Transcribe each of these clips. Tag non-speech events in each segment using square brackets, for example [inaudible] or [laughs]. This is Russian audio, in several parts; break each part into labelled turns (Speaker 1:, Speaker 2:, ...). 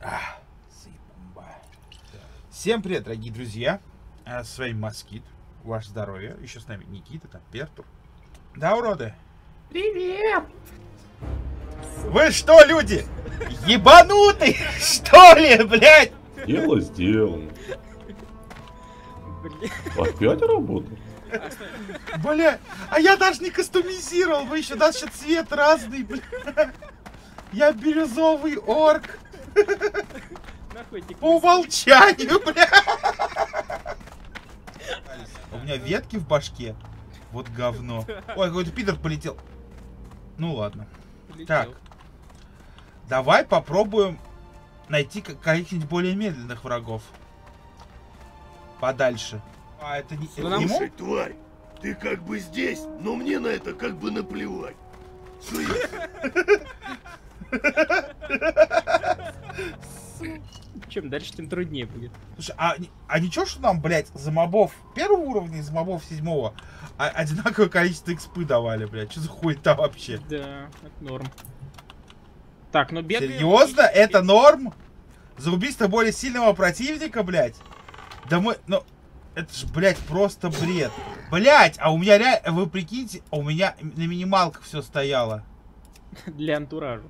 Speaker 1: А. Всем привет, дорогие друзья. А, С вами Москит. Ваше здоровье. Еще с нами Никита, там Пертур. Да, уроды? Привет! Вы что, люди? Ебанутый, [laughs] что ли, блядь?
Speaker 2: Дело сделано. Опять работает?
Speaker 1: Бля, а я даже не кастомизировал, вы еще даже еще цвет разный, бля. Я бирюзовый орк по умолчанию, бля. У меня ветки в башке. Вот говно. Ой, какой-то пидор полетел. Ну ладно. Так. Давай попробуем найти ка- каких-нибудь более медленных врагов. Подальше. А, это не...
Speaker 3: Ну,
Speaker 1: это ему?
Speaker 4: Слушай, тварь, ты как бы здесь, но мне на это как бы наплевать. [laughs]
Speaker 3: Чем дальше, тем труднее будет.
Speaker 1: Слушай, а, а ничего, что нам, блядь, за мобов первого уровня и за мобов седьмого а- одинаковое количество экспы давали, блядь? Что за хуйта вообще?
Speaker 3: Да, это норм. Так, ну бегаем.
Speaker 1: Серьезно? Это норм? За убийство более сильного противника, блядь? Да мы, ну, это ж, блядь, просто бред. Блядь, а у меня реально, вы прикиньте, а у меня на минималках все стояло. [laughs]
Speaker 3: Для антуража.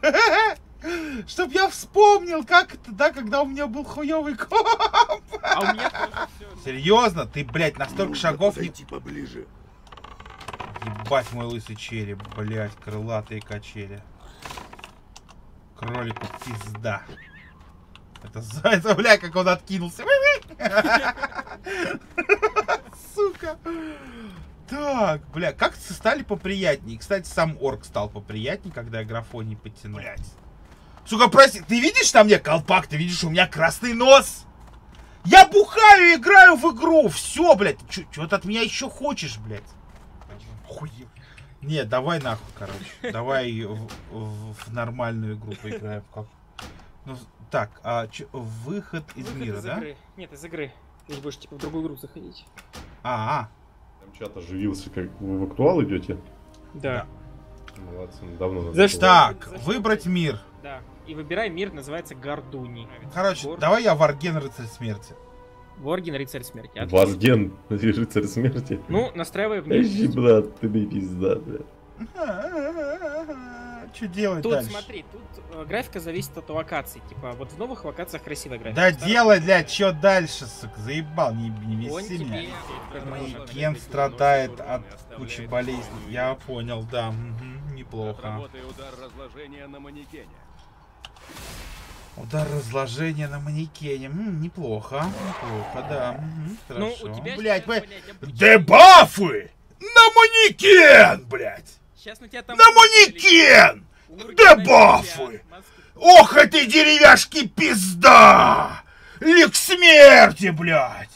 Speaker 3: [laughs]
Speaker 1: Чтоб я вспомнил, как это, да, когда у меня был хуёвый комп.
Speaker 3: А у меня тоже все. [laughs]
Speaker 1: Серьезно, ты, блядь, на столько
Speaker 4: Нужно
Speaker 1: шагов не...
Speaker 4: поближе.
Speaker 1: Ебать мой лысый череп, блядь, крылатые качели. Кролику пизда. Это, за- [laughs] это бля, как он откинулся. [laughs] Сука. Так, бля, как стали поприятнее. Кстати, сам орк стал поприятнее, когда я графоний подтянул. Блядь. Сука, прости, ты видишь на мне колпак? Ты видишь, у меня красный нос? Я бухаю и играю в игру. Все, блядь. Что ты от меня еще хочешь, блядь? Хуев. Не, давай нахуй, короче. Давай в, в- в нормальную игру поиграем. Как... Ну, так, а выход из
Speaker 3: Выход
Speaker 1: мира,
Speaker 3: из
Speaker 1: да?
Speaker 3: игры. Нет, из игры. Ты же будешь типа в другую игру заходить.
Speaker 1: А,
Speaker 2: Там чат оживился, как вы в актуал идете?
Speaker 3: Да.
Speaker 2: Молодцы, ну, давно надо
Speaker 3: За
Speaker 2: было.
Speaker 3: что?
Speaker 1: так, выбрать мир.
Speaker 3: Да. И выбирай мир, называется Гордуни.
Speaker 1: Короче,
Speaker 3: Гор-
Speaker 1: давай я Варген рыцарь смерти.
Speaker 3: Воргин, рыцарь смерти. Отлично.
Speaker 2: Вазген, рыцарь смерти.
Speaker 3: Ну, настраивай внешность.
Speaker 2: брат, ты не пизда, бля. [laughs]
Speaker 1: Что делать
Speaker 3: Тут,
Speaker 1: дальше?
Speaker 3: смотри, тут э, графика зависит от локаций. Типа, вот в новых локациях красивая графика.
Speaker 1: Да
Speaker 3: В старых-
Speaker 1: делай, блядь, что дальше, сука, заебал, не, не веси меня.
Speaker 3: тебе...
Speaker 1: Манекен страдает от кучи болезней. Я понял, да, мгм, неплохо.
Speaker 5: Отработай удар разложения на манекене.
Speaker 1: Удар разложения на манекене. М, неплохо, неплохо, да. мгм,
Speaker 3: Ну,
Speaker 1: хорошо.
Speaker 3: у тебя
Speaker 1: блять,
Speaker 3: сейчас,
Speaker 1: мы...
Speaker 3: блядь,
Speaker 1: Дебафы! На манекен, блядь!
Speaker 3: Сейчас на тебя там...
Speaker 1: На манекен!
Speaker 3: Урки
Speaker 1: Дебафы!
Speaker 3: тебя.
Speaker 1: Ох, этой деревяшки пизда! Лик смерти, блядь!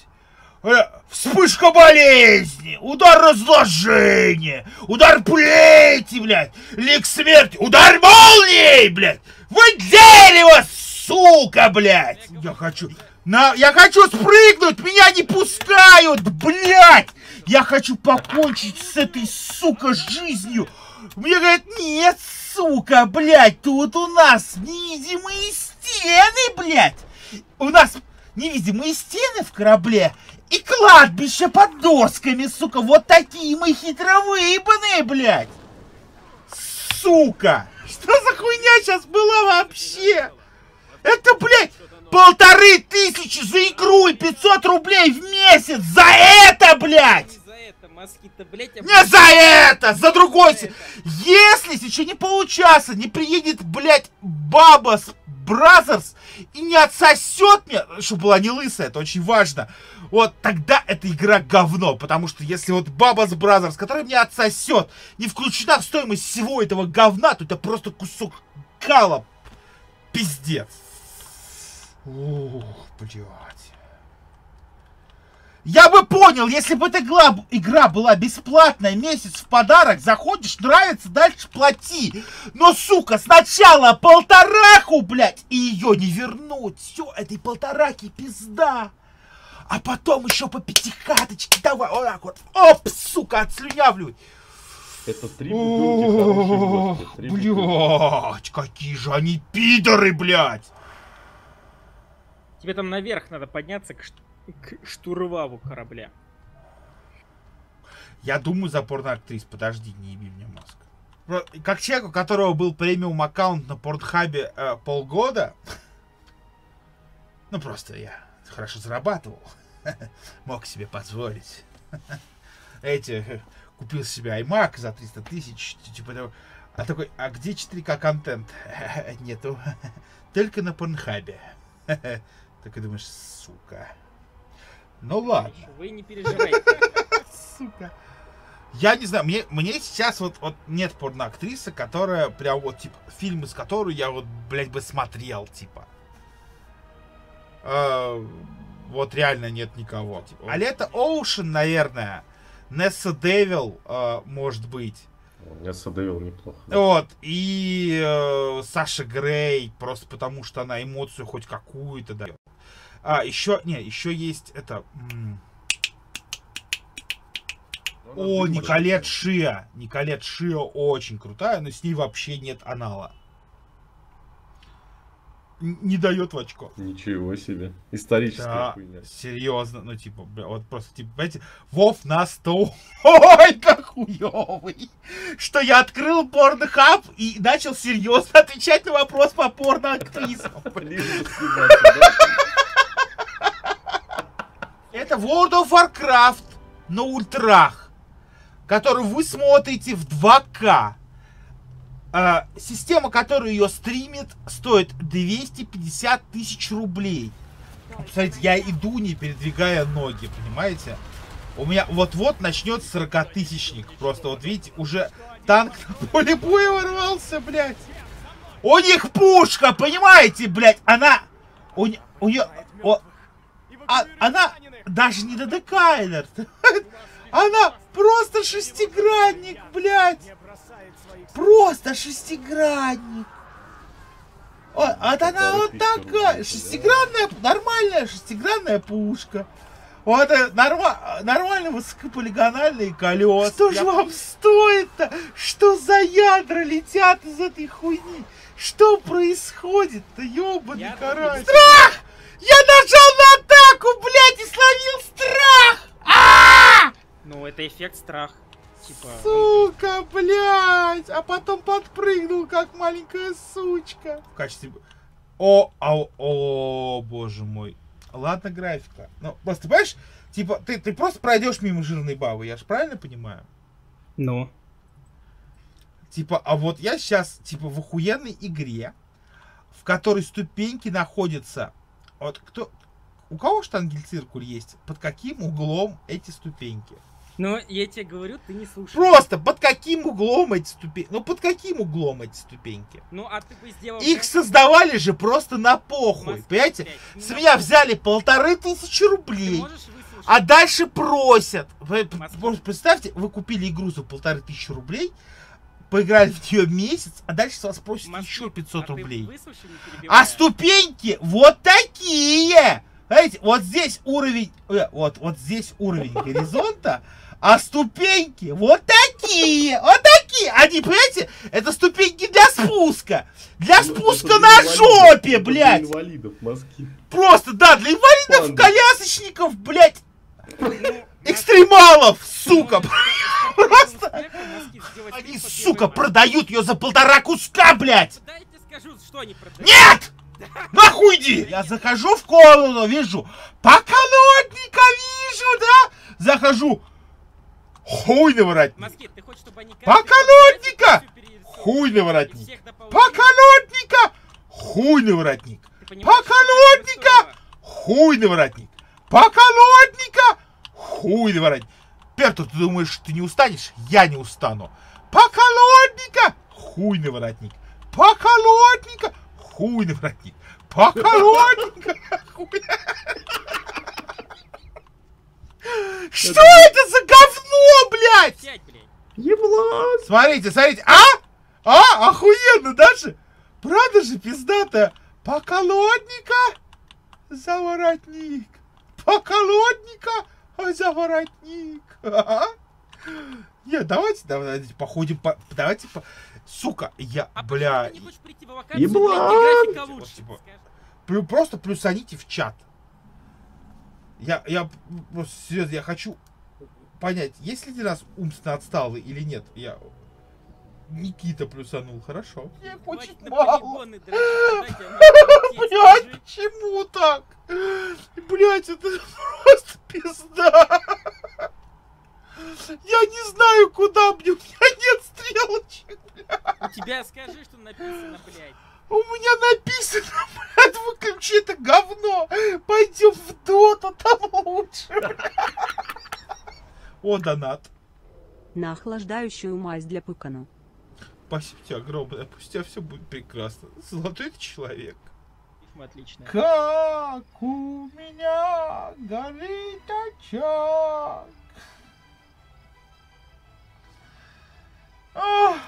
Speaker 1: Э, Вспышка болезни, удар разложения, удар плети, блядь, лик смерти, удар молнии, блядь, вы дерево, сука, блядь. Я хочу, на, я хочу спрыгнуть, меня не пускают, блядь. Я хочу покончить с этой, сука, жизнью. Мне говорят, нет, сука, блядь, тут у нас невидимые стены, блядь. У нас невидимые стены в корабле и кладбище под досками, сука. Вот такие мы хитровыебанные, блядь. Сука. Что за хуйня сейчас была вообще? Это, блядь, полторы тысячи за игру и 500 рублей в месяц. За это, блядь.
Speaker 3: Не за это, москита, блядь. а
Speaker 1: Не за это, за другой. се- Если сейчас не получаса не приедет, блядь, баба с Бразерс и не отсосет мне, чтобы была не лысая, это очень важно, вот тогда эта игра говно, потому что если вот баба с Бразерс, которая мне отсосет, не включена в стоимость всего этого говна, то это просто кусок кала. Пиздец. Ух, блядь. Я бы понял, если бы эта игра, игра была бесплатная, месяц в подарок, заходишь, нравится, дальше плати. Но, сука, сначала полтораху, блядь, и ее не вернуть. Все, этой полтораки пизда. А потом еще по пятихаточке давай, вот так вот, оп, сука, отслюнявливай.
Speaker 2: Это три бутылки бутылки.
Speaker 1: Блять, какие же они пидоры, блядь.
Speaker 3: Тебе там наверх надо подняться к, к штурвалу корабля.
Speaker 1: Я думаю за порноактрис, подожди, не еби мне мозг. Как человек, у которого был премиум аккаунт на Портхабе э, полгода, ну просто я хорошо зарабатывал, [laughs] мог себе позволить. [laughs] Эти, э, купил себе iMac за 300 тысяч, типа. А такой, а где 4К контент? [laughs] Нету. Только на Порнхабе. Так и думаешь, сука. Ну ладно.
Speaker 3: Вы не переживайте. [laughs]
Speaker 1: Сука. Я не знаю, мне, мне сейчас вот, вот нет порноактрисы, которая прям вот, типа, фильмы с которой я вот, блядь, бы смотрел, типа. Э, вот реально нет никого. Типа. Алета Оушен, наверное. Несса Девил, э, может быть.
Speaker 2: Я садовил неплохо. да.
Speaker 1: Вот, и э, Саша Грей, просто потому что она эмоцию хоть какую-то дает. А, еще, не, еще есть это...
Speaker 2: она
Speaker 1: О. Николет Шиа. Николет Шиа очень крутая, но с ней вообще нет анала. Не дает в очко.
Speaker 2: Ничего себе. Историческая
Speaker 1: Да,
Speaker 2: хуйня.
Speaker 1: серьезно, ну типа, бля, вот просто, типа, понимаете, Вов настолько хуёвый, что я открыл порнохаб и начал серьезно отвечать на вопрос по порноактрисам. [laughs]
Speaker 2: Ближе съебаться, да?
Speaker 1: Это World of Warcraft на ультрах, который вы смотрите в 2К. А, система, которая ее стримит, стоит 250 тысяч рублей. Посмотрите, я иду, не передвигая ноги, понимаете? У меня вот-вот начнет 40-тысячник. Просто вот видите, уже танк на поле боя ворвался, блядь. У них пушка, понимаете, блядь? Она... У, у нее... а- она даже не додекайлер. [laughs] Она просто шестигранник, блядь. Просто шестигранник. О, а вот она вот
Speaker 2: 1000
Speaker 1: такая. Шестигранная, нормальная шестигранная пушка. Вот это норма, нормально высокополигональные колеса. Что же вам стоит-то? Что за ядра летят из этой хуйни? Что происходит-то, ёбаный
Speaker 3: Я
Speaker 1: карась? Страх! Я нажал на атаку, блядь, и словил страх! А!
Speaker 3: Ну, это эффект страх. Типа,
Speaker 1: Сука, блядь! А потом подпрыгнул, как маленькая сучка. В качестве... О, о, о, боже мой. Ладно, графика. Ну, просто, понимаешь, типа, ты, ты просто пройдешь мимо жирной бабы, я же правильно понимаю?
Speaker 3: Ну.
Speaker 1: Типа, а вот я сейчас, типа, в охуенной игре, в которой ступеньки находятся... Вот кто... У кого штангель-циркуль есть? Под каким углом эти ступеньки?
Speaker 3: Ну, я тебе говорю, ты не слушаешь.
Speaker 1: Просто под каким углом эти ступеньки? Ну, под каким углом эти ступеньки?
Speaker 3: Ну, а ты бы сделал...
Speaker 1: Их создавали же просто на похуй,
Speaker 3: Москва,
Speaker 1: понимаете?
Speaker 3: блядь,
Speaker 1: С
Speaker 3: на
Speaker 1: меня взяли полторы тысячи
Speaker 3: Ты
Speaker 1: рублей, а дальше просят. Вы может, представьте, вы купили игру за полторы тысячи рублей, поиграли в нее месяц, а дальше с вас просят
Speaker 3: Москва,
Speaker 1: еще 500
Speaker 3: а
Speaker 1: рублей. А ступеньки вот такие! Знаете, вот здесь уровень, э, вот, вот здесь уровень [laughs] горизонта, а ступеньки вот такие, вот такие. Они, понимаете, это ступеньки для спуска. Для
Speaker 2: Ну,
Speaker 1: спуска на
Speaker 2: для
Speaker 1: жопе,
Speaker 2: это для
Speaker 1: блядь.
Speaker 2: инвалидов мозги.
Speaker 1: Просто, да, для инвалидов,
Speaker 2: Панда.
Speaker 1: колясочников, блядь, экстремалов, сука. [laughs]
Speaker 3: Просто!
Speaker 1: Они, сука, продают ее за полтора куска, блядь.
Speaker 3: Дайте скажу, что они продают.
Speaker 1: Нет! Нахуй иди! Я захожу в комнату, вижу, поколотника вижу, да? Захожу, хуй на воротник. Поколотника! хуй на воротник, поколотника, хуй на воротник, поколотника, хуй на воротник, поколотника, хуй на воротник. Перту, ты думаешь, ты не устанешь? Я не устану. Поколотника, хуй на воротник, поколотника, хуй на воротник, поколотника, хуй на- Что это за говно, блядь?
Speaker 2: Еблан!
Speaker 1: Смотрите, смотрите. А? А? Охуенно, даже? Правда же пиздатая? Поколодника за воротник. Поколодника за воротник. Ага. [laughs] Нет, давайте, давайте походим по... Давайте по... Сука, я,
Speaker 3: А
Speaker 1: бля...
Speaker 3: почему ты не хочешь прийти в локацию,
Speaker 2: Еблан!
Speaker 3: блядь, где графика
Speaker 1: Вот,
Speaker 3: лучше?
Speaker 1: типа. Плю- просто плюсаните в чат. Я, я просто серьезно, я хочу понять, есть ли нас умственно отсталый или нет. Я Никита плюсанул, хорошо. Мне очень мало. Блять, почему так? Блять, это [laughs] просто пизда. Я не знаю, куда мне, у меня нет стрелочек.
Speaker 3: У тебя скажи, что написано, блядь.
Speaker 1: У меня написано, [laughs] блядь, выключи это говно. Пойдем в доту, там лучше. О, донат.
Speaker 6: на охлаждающую мазь для пукану.
Speaker 1: Спасибо тебе огромное. Пусть у тебя все будет прекрасно. Золотой ты человек.
Speaker 3: Отличная.
Speaker 1: Как у меня горит очаг. Ах,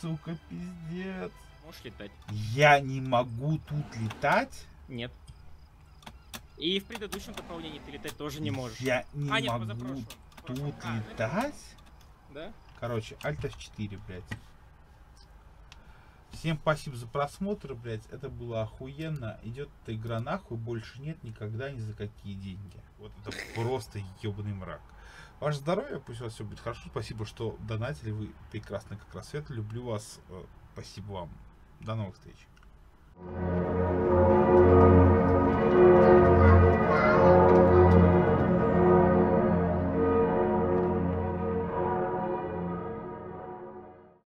Speaker 1: сука, пиздец.
Speaker 3: Можешь летать?
Speaker 1: Я не могу тут летать.
Speaker 3: Нет. И в предыдущем дополнении ты летать тоже не можешь.
Speaker 1: Я не
Speaker 3: а, нет,
Speaker 1: могу тут.
Speaker 3: А,
Speaker 1: летать.
Speaker 3: Да?
Speaker 1: Короче, Alt F4, блядь. Всем спасибо за просмотр, блядь. Это было охуенно. Идет эта игра нахуй, больше нет никогда ни за какие деньги. Вот это просто ебаный мрак. Ваше здоровье, пусть у вас все будет хорошо. Спасибо, что донатили. Вы прекрасны как рассвет. Люблю вас. Э, Спасибо вам. До новых встреч.